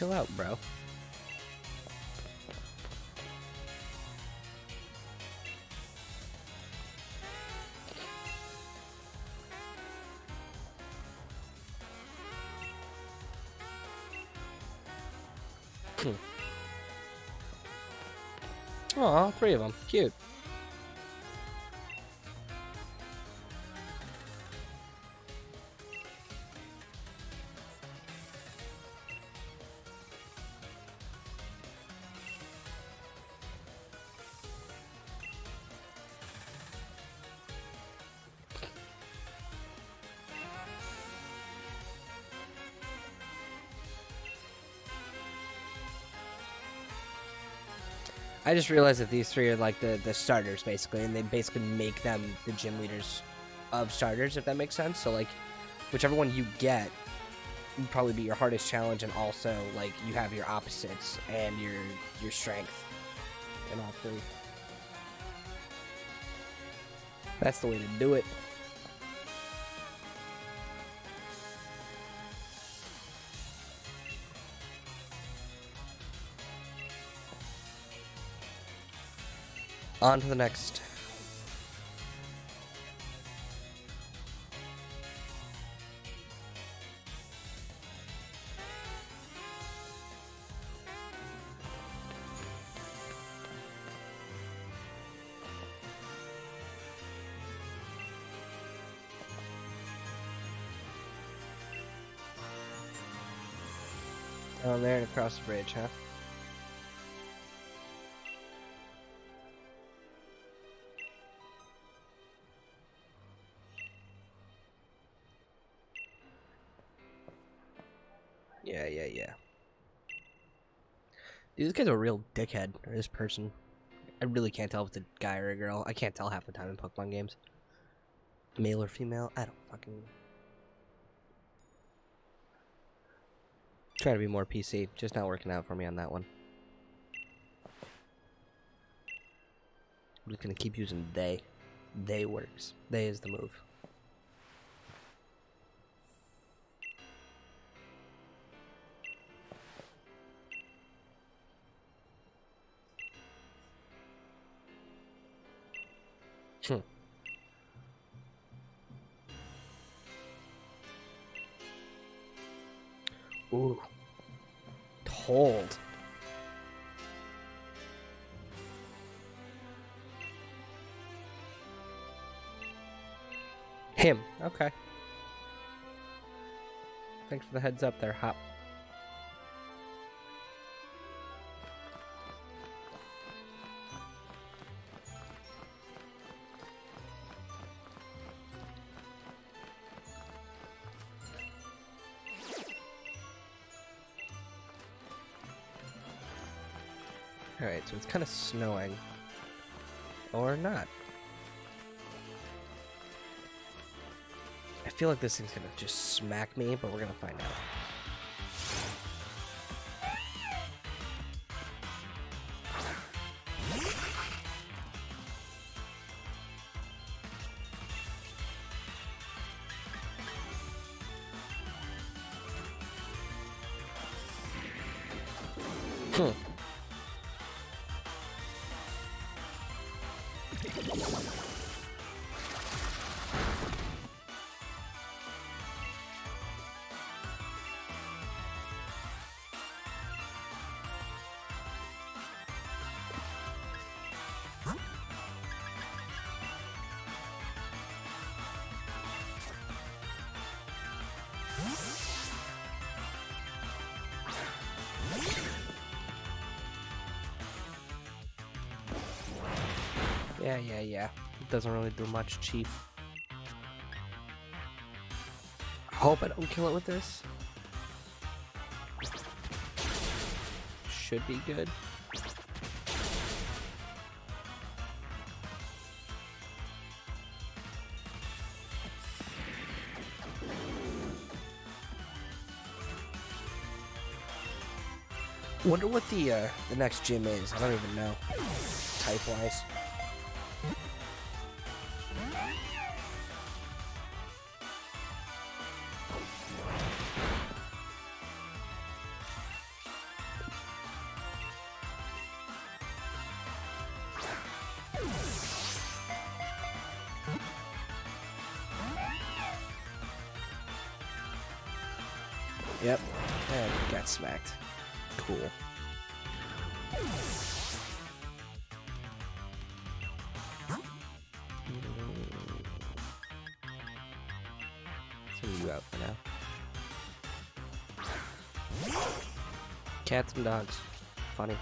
chill out, bro. Hmm. Aw, three of them. Cute. I just realized that these three are like the, the starters basically, and they basically make them the gym leaders of starters, if that makes sense. So like, whichever one you get, would probably be your hardest challenge, and also like you have your opposites and your your strength in all three. That's the way to do it. On to the next. Oh, Down there and across the bridge, huh? Dude, this guy's a real dickhead, or this person. I really can't tell if it's a guy or a girl. I can't tell half the time in Pokemon games. Male or female? I don't fucking... Try to be more PC, just not working out for me on that one. I'm just gonna keep using they. They works. They is the move. Ooh. Told. Him. Okay. Thanks for the heads up there, Hop. So it's kind of snowing. Or not. I feel like this thing's gonna just smack me, but we're gonna find out. Yeah, yeah, yeah. It doesn't really do much, Chief. I hope I don't kill it with this. Should be good. Wonder what the uh, the next gym is. I don't even know. Type wise. Smacked. Cool. Send you out for now. Cats and dogs. Funny.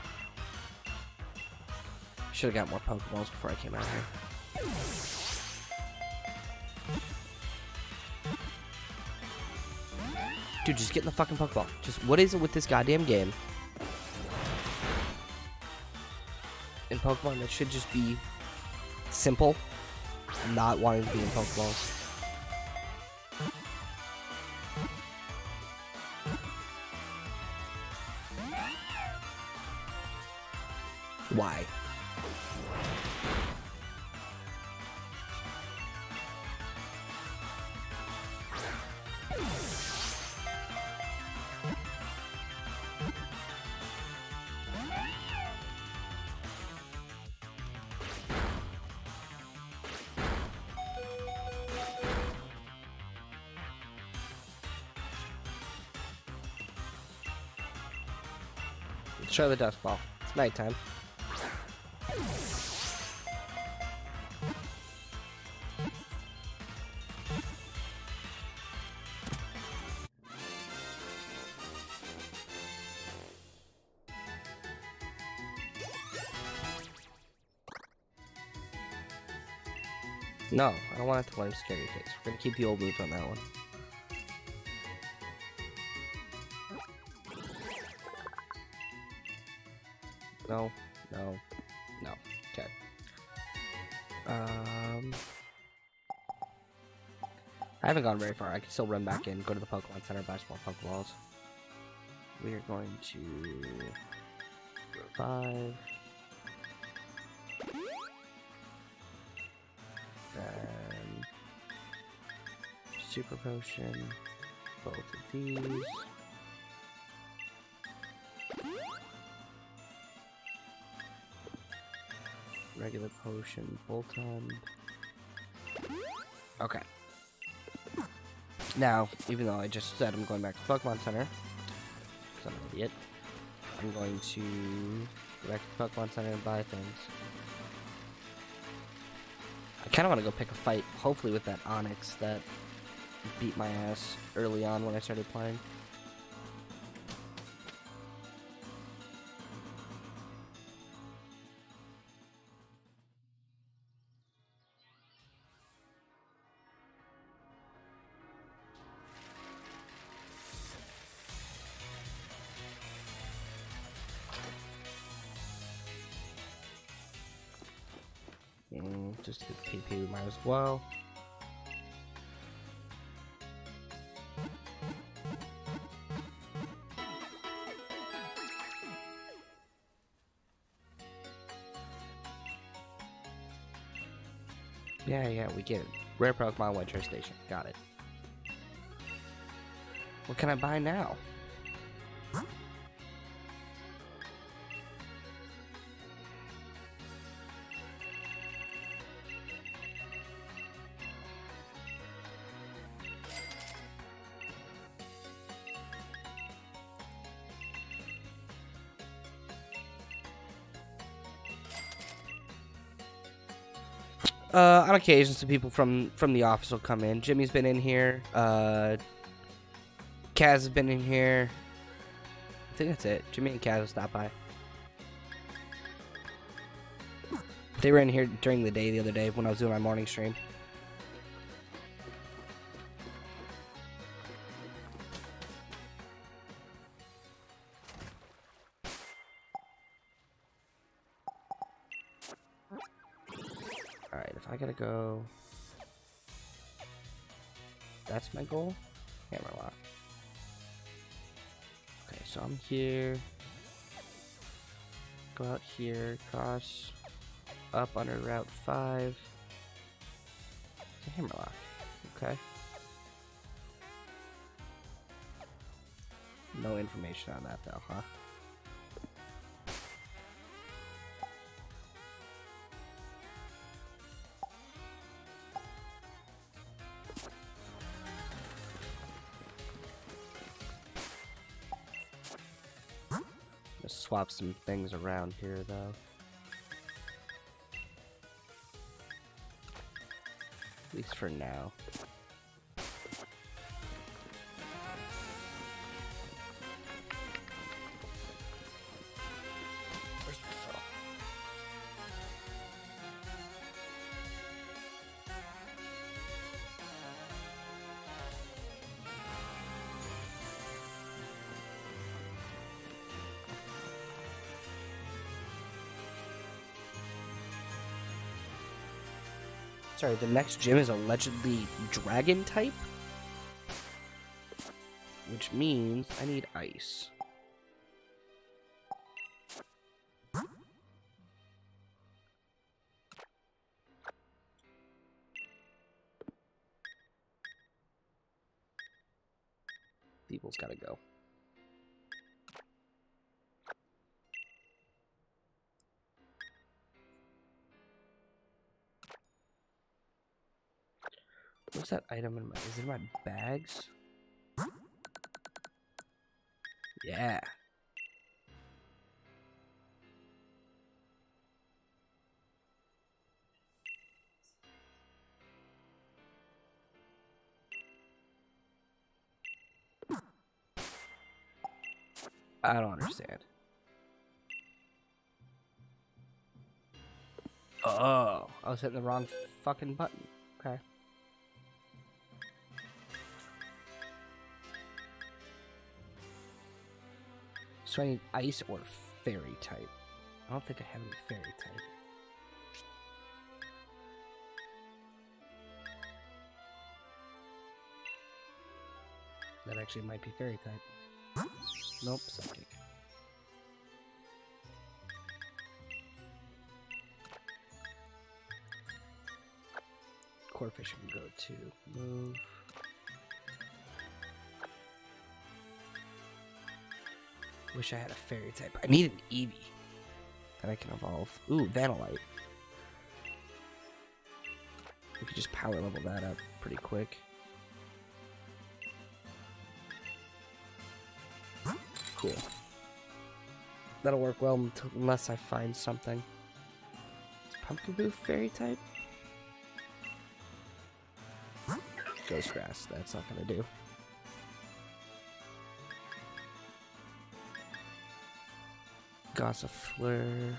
Should have got more Pokeballs before I came out here. Dude, just get in the fucking Pokeball. Just, what is it with this goddamn game? In Pokemon, that should just be simple. Not wanting to be in Pokeballs. Why? Let's try the Dusk Ball. It's nighttime. No, I don't want it to learn Scary Face. We're gonna keep the old moves on that one. Um, I haven't gone very far. I can still run back in, go to the Pokemon Center, buy some more Pokeballs. We are going to revive. Then super potion. Both of these. Regular potion, Bolton. Okay. Now, even though I just said I'm going back to Pokemon Center, because I'm an idiot, I'm going to go back to Pokemon Center and buy things. I kind of want to go pick a fight, hopefully with that Onix that beat my ass early on when I started playing. Just hit PP, we might as well. Yeah, yeah, we get it. Rare Pokemon Winter Station. Got it. What can I buy now? Uh, on occasion, some people from from the office will come in. Jimmy's been in here. Uh, Kaz has been in here. I think that's it. Jimmy and Kaz will stop by. They were in here during the day the other day when I was doing my morning stream. Alright, if I gotta go... That's my goal? Hammerlocke. Okay, so I'm here. Go out here, cross up under Route 5. It's a Hammerlocke. Okay. No information on that though, huh? Swap some things around here, though. At least for now. Sorry, the next gym is allegedly dragon type? Which means I need ice. What's that item in my is it in my bags? Yeah. I don't understand. Oh, I was hitting the wrong fucking button. So I need ice or fairy type. I don't think I have any fairy type. That actually might be fairy type. Nope, psychic. Corphish can go to move. Wish I had a fairy type. I need an Eevee that I can evolve. Ooh, Vanillite. We could just power level that up pretty quick. Cool. That'll work well unless I find something. Is Pumpkaboo fairy type? Ghost grass, that's not gonna do. Gossifleur.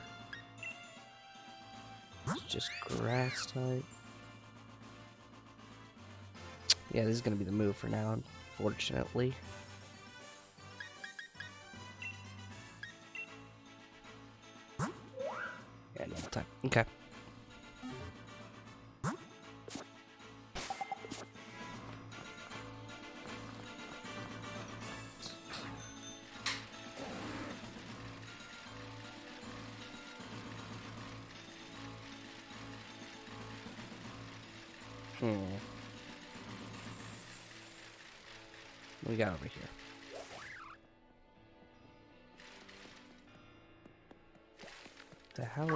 It's just grass type. Yeah, this is gonna be the move for now, unfortunately. Yeah, no time. Okay.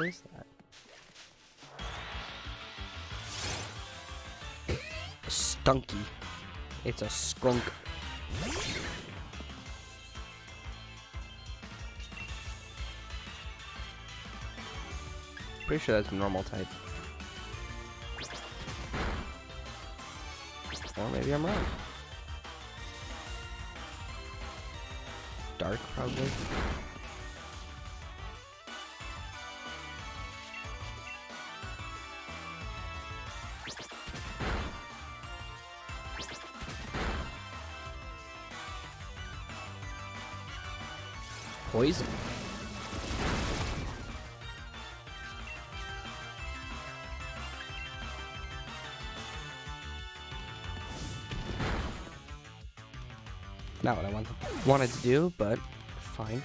Hell is that? Stunky. It's a skunk. Pretty sure that's normal type. Or maybe I'm wrong. Dark, probably. Not what I want, wanted to do, but fine.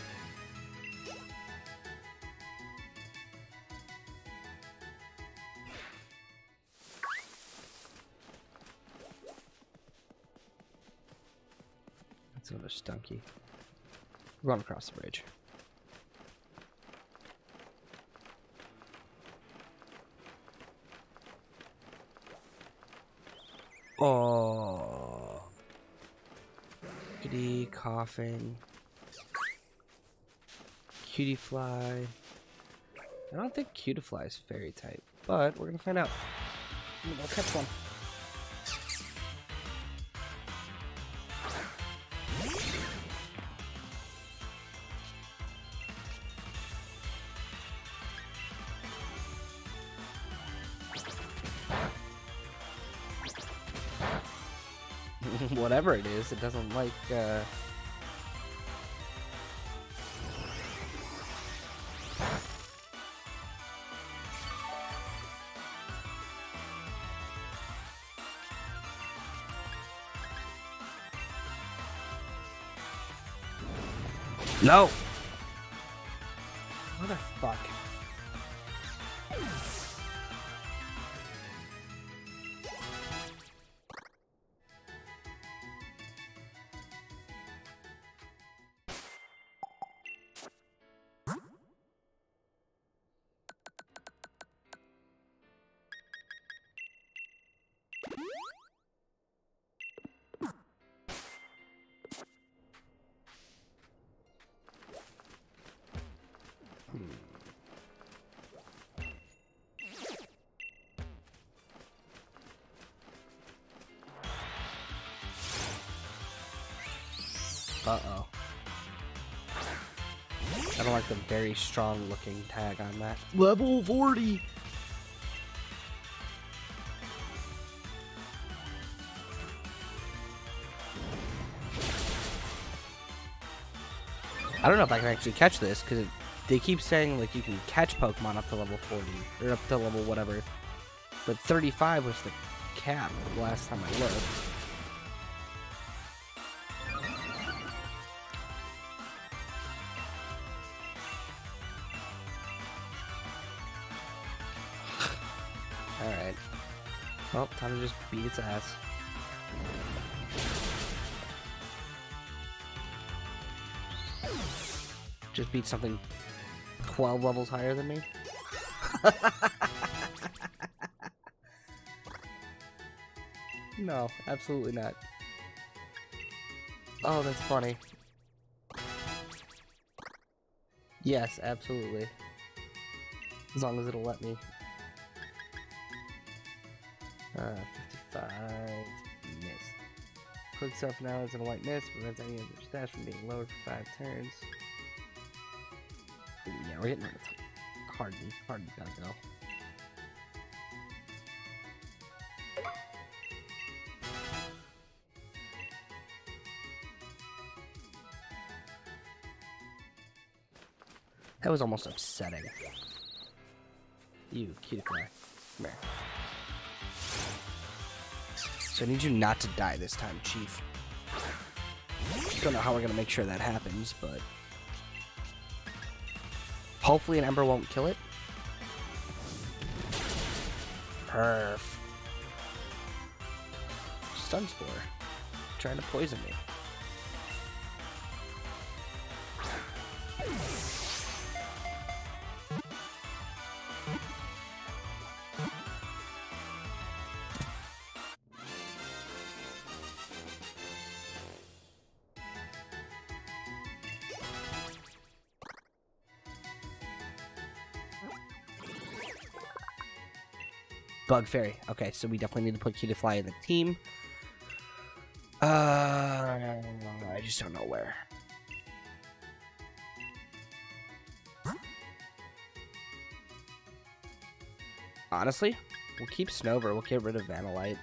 Going across the bridge. Oh. Kitty, coughing. Cutiefly. I don't think Cutiefly is fairy type, but we're gonna find out. Go catch one. Is, it doesn't like, uh... No! Uh-oh. I don't like the very strong looking tag on that. Level 40. I don't know if I can actually catch this, because they keep saying, like, you can catch Pokemon up to level 40, or up to level whatever. But 35 was the cap last time I looked. Well, time to just beat its ass. Just beat something 12 levels higher than me? no, absolutely not. Oh, that's funny. Yes, absolutely. As long as it'll let me. Uh, 55. Missed. Quick self now is in a white mist, prevents any of your stats from being lowered for five turns. Ooh, yeah, we're getting rid of Harden. Harden's gotta go. That was almost upsetting. You, cutie pie. Come here. So I need you not to die this time, Chief. Don't know how we're gonna make sure that happens, but... Hopefully an Ember won't kill it. Perf. Stun Spore. Trying to poison me. Bug Fairy. Okay, so we definitely need to put Cutiefly in the team. Uh, I just don't know where. Honestly, we'll keep Snover. We'll get rid of Vanillite.